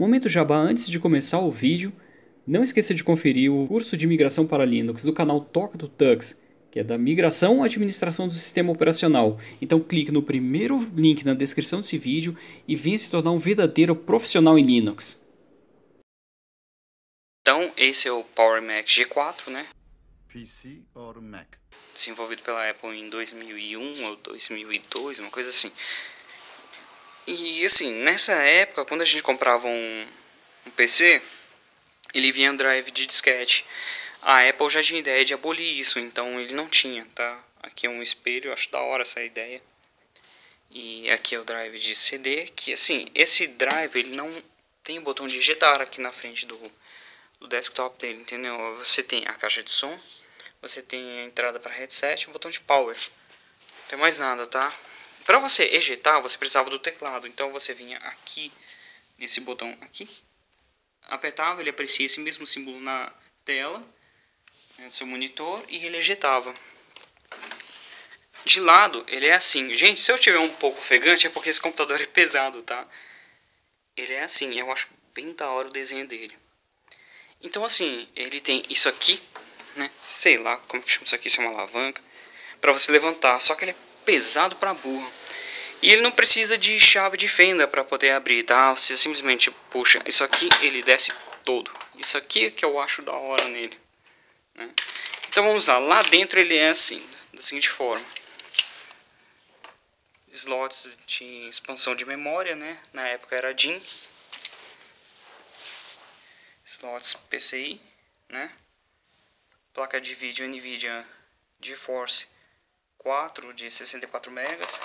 Momento jabá antes de começar o vídeo, não esqueça de conferir o curso de migração para Linux do canal Toca do Tux, que é da migração à administração do sistema operacional. Então clique no primeiro link na descrição desse vídeo e venha se tornar um verdadeiro profissional em Linux. Então, esse é o Power Mac G4, né? PC or Mac? Desenvolvido pela Apple em 2001 ou 2002, uma coisa assim. E assim, nessa época, quando a gente comprava um, um PC, ele vinha um drive de disquete. A Apple já tinha ideia de abolir isso, então ele não tinha, tá? Aqui é um espelho, acho da hora essa ideia. E aqui é o drive de CD, que assim, esse drive ele não tem o botão de digitar aqui na frente do, do desktop dele, entendeu? Você tem a caixa de som, você tem a entrada para headset e o botão de power. Não tem mais nada, tá? Para você ejetar, você precisava do teclado, então você vinha aqui nesse botão aqui, apertava, ele aparecia esse mesmo símbolo na tela né, do seu monitor e ele ejetava. De lado, ele é assim. Gente, se eu tiver um pouco ofegante é porque esse computador é pesado, tá? Ele é assim, eu acho bem da hora o desenho dele. Então assim, ele tem isso aqui, né? Sei lá como que chama isso aqui, se é uma alavanca. para você levantar, só que ele é pesado pra burro. E ele não precisa de chave de fenda para poder abrir, tá? Você simplesmente puxa isso aqui, ele desce todo. Isso aqui é que eu acho da hora nele. Né? Então vamos lá, lá dentro ele é assim, da seguinte forma. Slots de expansão de memória, né? Na época era DIN. Slots PCI, né? Placa de vídeo NVIDIA GeForce 4 de 64 megas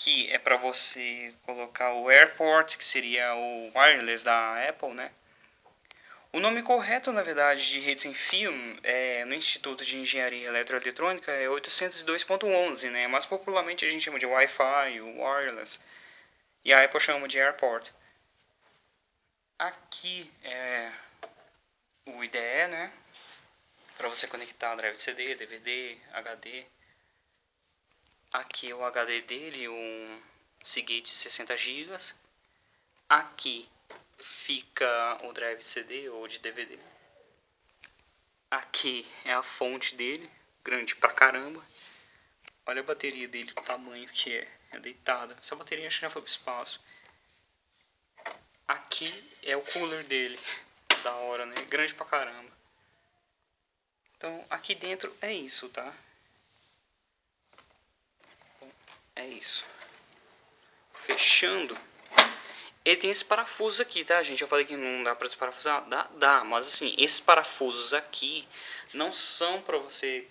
Aqui é para você colocar o AirPort, que seria o wireless da Apple, né? O nome correto, na verdade, de rede sem fio é, no Instituto de Engenharia Eletroeletrônica é 802.11, né? Mas popularmente a gente chama de Wi-Fi, wireless. E a Apple chama de AirPort. Aqui é o IDE, né? Para você conectar drive CD, DVD, HD. Aqui é o HD dele, um Seagate 60 GB. Aqui fica o drive CD ou de DVD. Aqui é a fonte dele, grande pra caramba. Olha a bateria dele, o tamanho que é, é deitada. Essa bateria acho que já foi pro espaço. Aqui é o cooler dele, da hora, né? Grande pra caramba. Então aqui dentro é isso, tá? É isso. Fechando. Ele tem esse parafuso aqui, tá, gente? Eu falei que não dá pra desparafusar. Dá, dá. Mas, assim, esses parafusos aqui não são pra você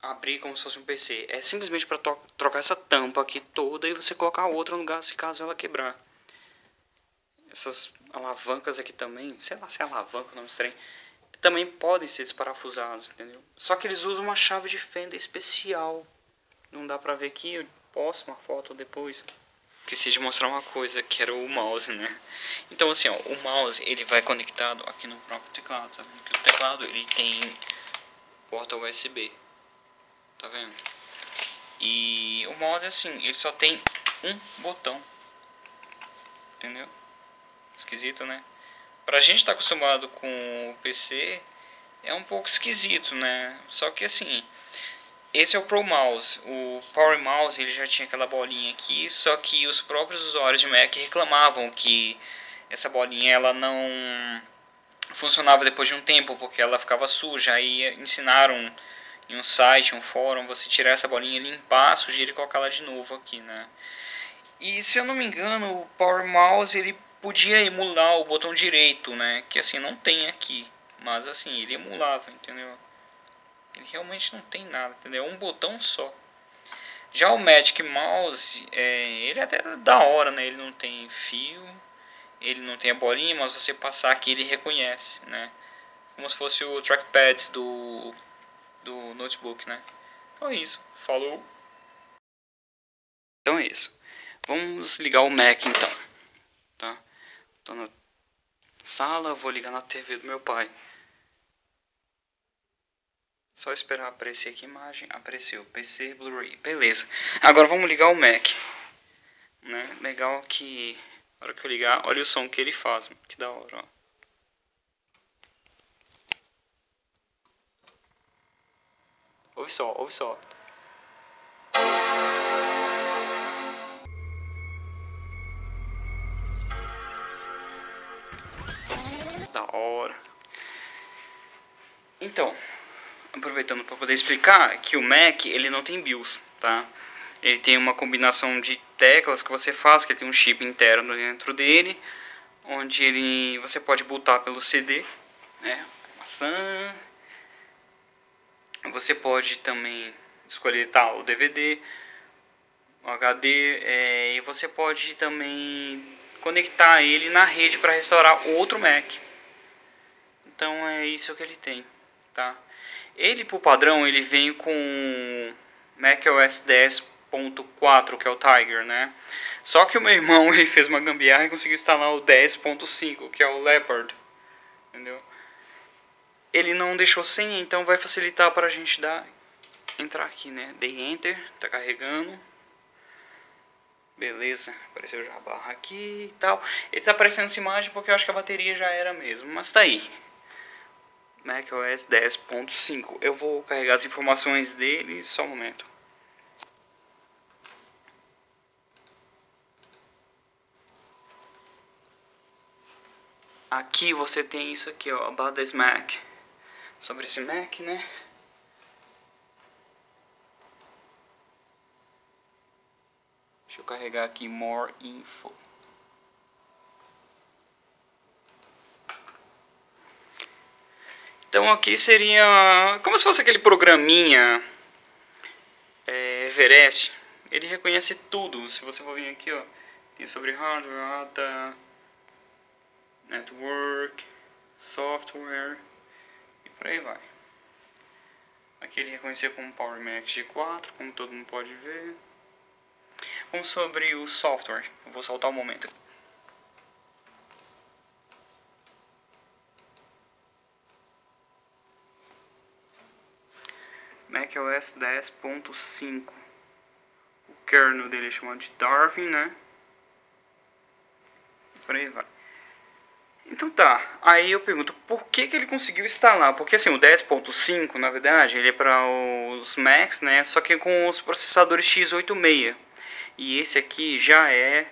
abrir como se fosse um PC. É simplesmente para trocar essa tampa aqui toda e você colocar outra no lugar se caso ela quebrar. Essas alavancas aqui também, sei lá se é alavanca o nome estranho, também podem ser desparafusados, entendeu? Só que eles usam uma chave de fenda especial. Não dá pra ver aqui, posto uma foto depois. Esqueci de mostrar uma coisa, que era o mouse, né? Então assim, ó, o mouse ele vai conectado aqui no próprio teclado, tá vendo? Que o teclado ele tem porta USB, tá vendo? E o mouse assim, ele só tem um botão, entendeu? Esquisito, né? Pra gente tá acostumado com o PC, é um pouco esquisito, né? Só que assim, esse é o Pro Mouse. O Power Mouse ele já tinha aquela bolinha aqui, só que os próprios usuários de Mac reclamavam que essa bolinha ela não funcionava depois de um tempo porque ela ficava suja. Aí ensinaram em um site, um fórum, você tirar essa bolinha, limpar, sujeira e colocar ela de novo aqui, né? E se eu não me engano, o Power Mouse ele podia emular o botão direito, né? Que assim não tem aqui, mas assim ele emulava, entendeu? Ele realmente não tem nada, entendeu? É um botão só. Já o Magic Mouse, é, ele é até da hora, né? Ele não tem fio, ele não tem a bolinha, mas você passar aqui ele reconhece, né? Como se fosse o trackpad do, do notebook, né? Então é isso. Falou! Então é isso. Vamos ligar o Mac então. Tá? Tô na sala, vou ligar na TV do meu pai. Só esperar aparecer aqui a imagem. Apareceu. PC, Blu-ray. Beleza. Agora vamos ligar o Mac. Né? Legal que Na hora que eu ligar, olha o som que ele faz, que da hora, ó. Ouve só, ouve só. Da hora. Então, aproveitando para poder explicar que o Mac ele não tem BIOS, tá? Ele tem uma combinação de teclas que você faz, que tem um chip interno dentro dele, onde ele você pode botar pelo CD, né? Maçã. Você pode também escolher tal tá, o DVD, o HD, é, e você pode também conectar ele na rede para restaurar outro Mac. Então é isso que ele tem, tá? Ele por padrão ele vem com macOS 10.4, que é o Tiger, né? Só que o meu irmão ele fez uma gambiarra e conseguiu instalar o 10.5, que é o Leopard, entendeu? Ele não deixou senha, então vai facilitar para a gente dar entrar aqui, né? Dei Enter, tá carregando. Beleza, apareceu já a barra aqui e tal. Ele tá aparecendo essa imagem porque eu acho que a bateria já era mesmo, mas tá aí macOS 10.5. Eu vou carregar as informações dele só um momento. Aqui você tem isso aqui, ó, about this Mac. Sobre esse Mac, né? Deixa eu carregar aqui more info. Então aqui seria como se fosse aquele programinha é, Everest. Ele reconhece tudo. Se você for vir aqui, ó, tem sobre hardware, data, network, software e por aí vai. Aqui ele reconhecer como Power Mac G4, como todo mundo pode ver. Vamos sobre o software. Eu vou soltar um momento. macOS 10.5 o kernel dele é chamado de Darwin, né? Por aí vai. Então tá, aí eu pergunto, por que, que ele conseguiu instalar? Porque assim, o 10.5, na verdade, ele é para os Macs, né? Só que com os processadores x86. E esse aqui já é,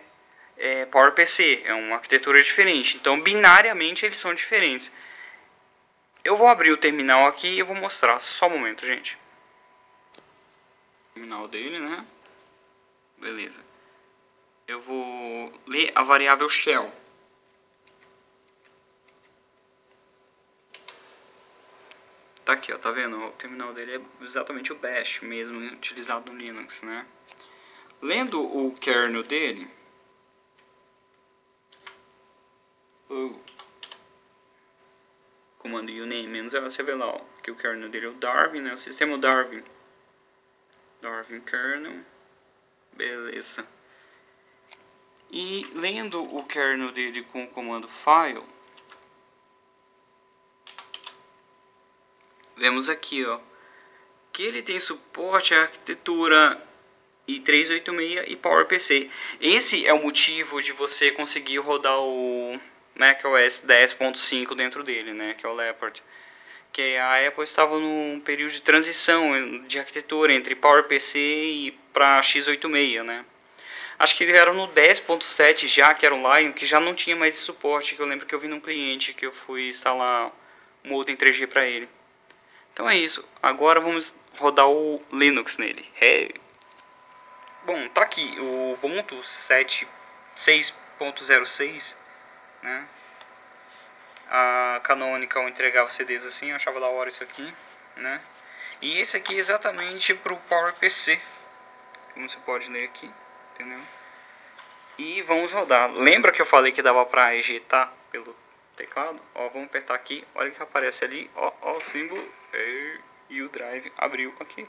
é PowerPC, é uma arquitetura diferente. Então, binariamente, eles são diferentes. Eu vou abrir o terminal aqui e vou mostrar. Só um momento, gente terminal dele, né? Beleza. Eu vou ler a variável shell. Tá aqui, ó, tá vendo? O terminal dele é exatamente o bash mesmo, utilizado no Linux, né? Lendo o kernel dele, o comando uname menos você vê lá ó, que o kernel dele é o Darwin, né? O sistema Darwin Darwin kernel. Beleza. E lendo o kernel dele com o comando file, vemos aqui, ó, que ele tem suporte à arquitetura i386 e PowerPC. Esse é o motivo de você conseguir rodar o macOS 10.5 dentro dele, né, que é o Leopard que a Apple estava num período de transição de arquitetura entre PowerPC e para x86, né? Acho que era no 10.7 já, que era o Lion, que já não tinha mais esse suporte, que eu lembro que eu vi num cliente que eu fui instalar um modem 3G para ele. Então é isso. Agora vamos rodar o Linux nele. É... Bom, tá aqui o Ubuntu 6.06, né? A Canonical entregava CDs assim, eu achava da hora isso aqui, né? E esse aqui é exatamente para o PowerPC, como você pode ler aqui, entendeu? E vamos rodar. Lembra que eu falei que dava para ejetar pelo teclado? Ó, vamos apertar aqui, olha que aparece ali, ó, ó o símbolo e o drive abriu aqui.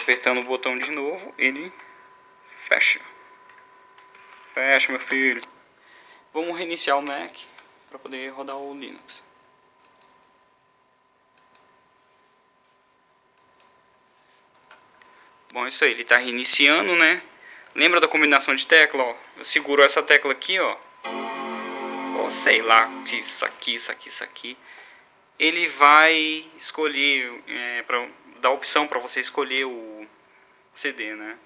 Apertando o botão de novo, ele fecha. Fecha, meu filho. Vamos reiniciar o Mac para poder rodar o Linux. Bom, isso aí, ele está reiniciando, né? Lembra da combinação de tecla? Ó? Eu seguro essa tecla aqui, ó. Ou sei lá, isso aqui, isso aqui, isso aqui. Ele vai escolher, é, pra, dar opção para você escolher o CD, né?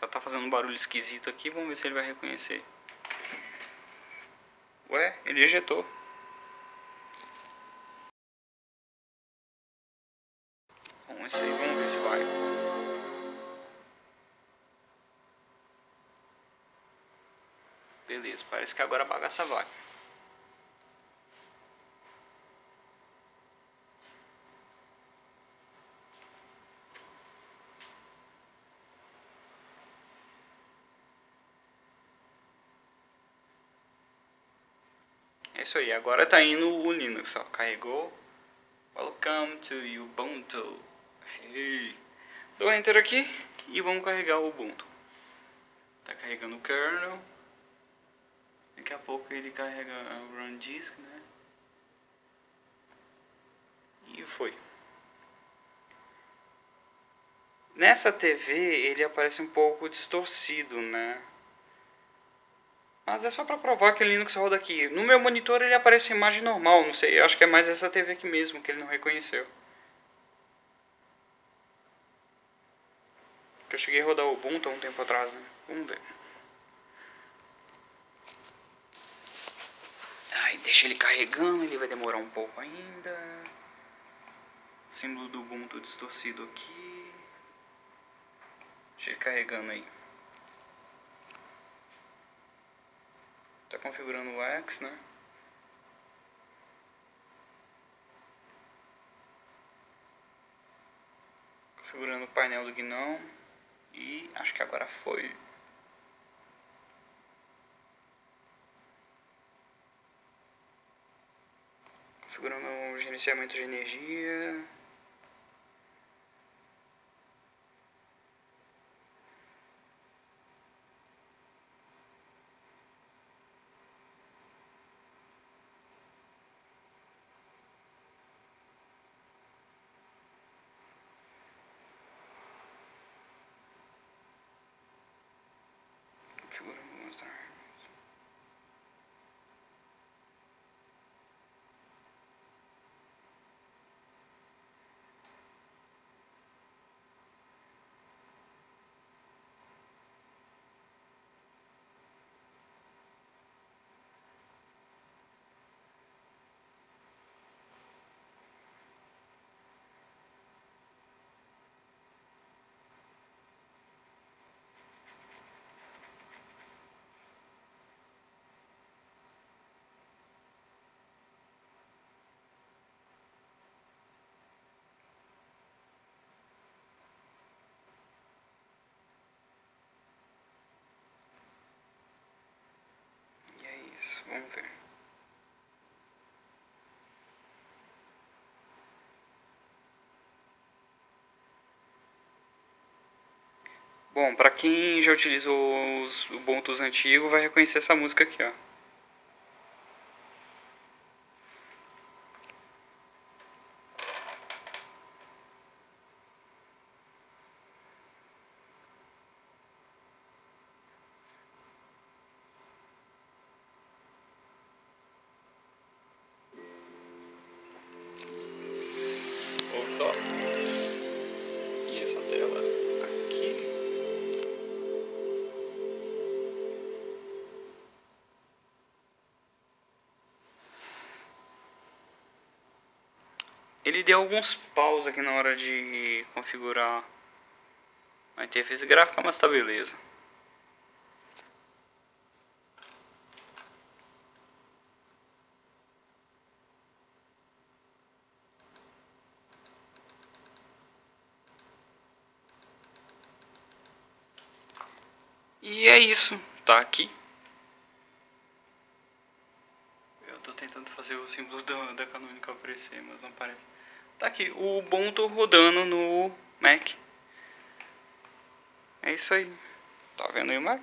Já tá fazendo um barulho esquisito aqui, vamos ver se ele vai reconhecer. Ué, ele ejetou. Vamos ver, vamos ver se vai. Beleza, parece que agora a bagaça vai. Isso aí, agora tá indo o Linux, ó. Carregou. Welcome to Ubuntu. Hey. Dou enter aqui e vamos carregar o Ubuntu. Tá carregando o kernel. Daqui a pouco ele carrega o run disk, né? E foi. Nessa TV ele aparece um pouco distorcido, né? Mas é só para provar que o Linux roda aqui. No meu monitor ele aparece a imagem normal, não sei. Acho que é mais essa TV aqui mesmo que ele não reconheceu. Que eu cheguei a rodar o Ubuntu há um tempo atrás, né? Vamos ver. deixa ele carregando, ele vai demorar um pouco ainda. Símbolo do Ubuntu distorcido aqui. Deixa ele carregando aí. Configurando o X, né? Configurando o painel do GNOME. E acho que agora foi. configurando o gerenciamento de energia. isso. Vamos ver. Bom, para quem já utilizou os Ubuntu antigos, vai reconhecer essa música aqui, ó. Ele deu alguns paus aqui na hora de configurar a interface gráfica, mas tá beleza. E é isso, tá aqui. Eu tô tentando fazer o símbolo da, da Canonical aparecer, mas não aparece. Tá aqui, o Ubuntu rodando no Mac. É isso aí. Tá vendo aí o Mac?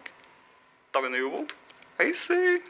Tá vendo aí o Ubuntu? É isso aí.